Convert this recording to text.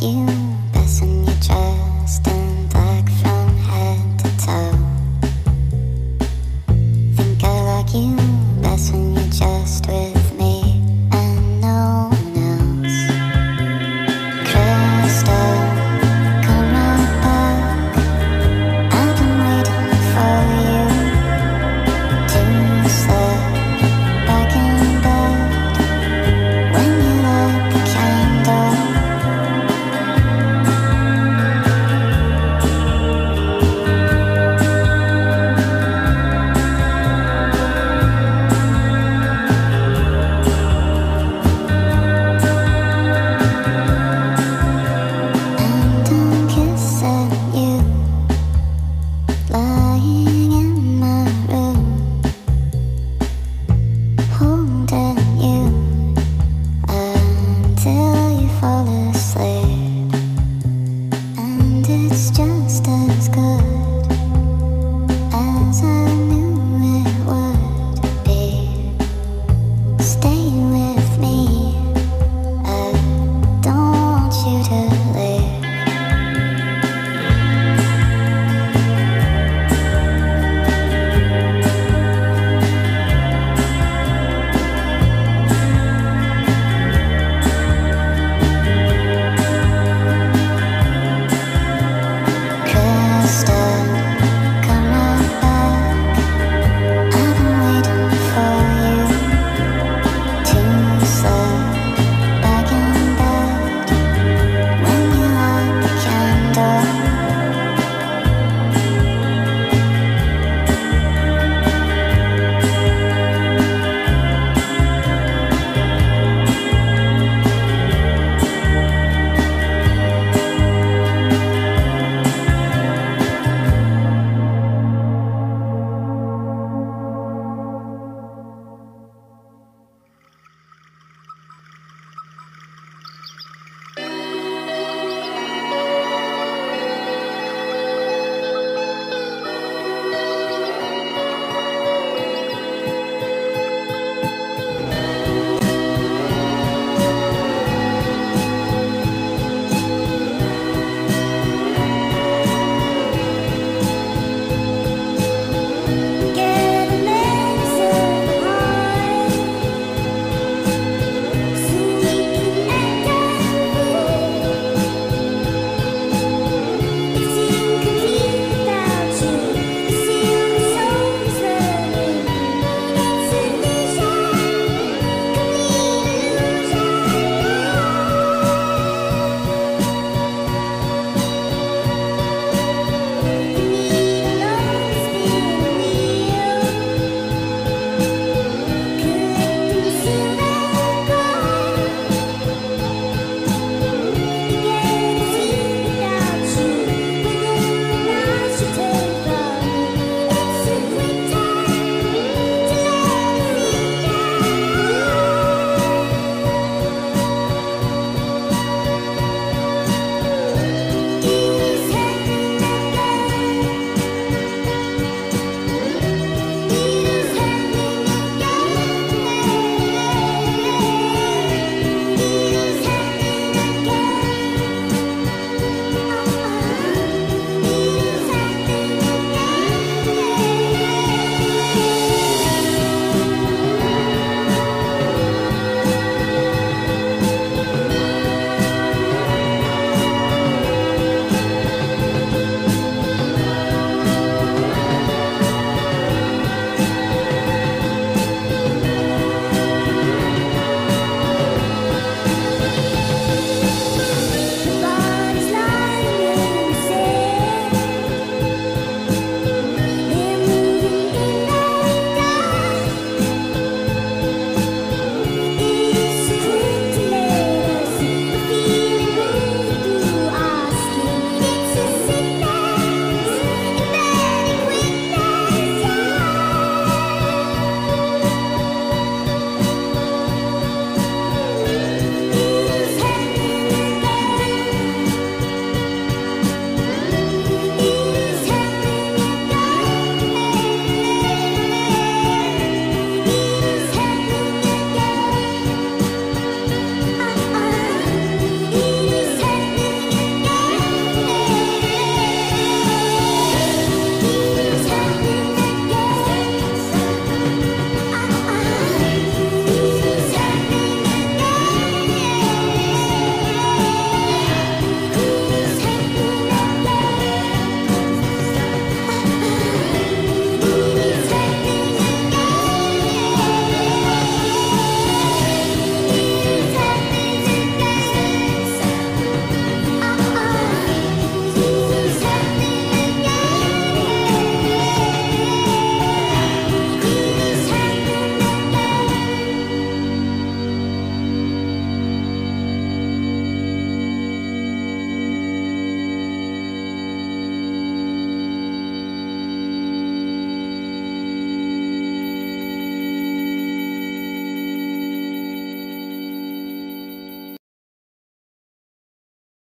you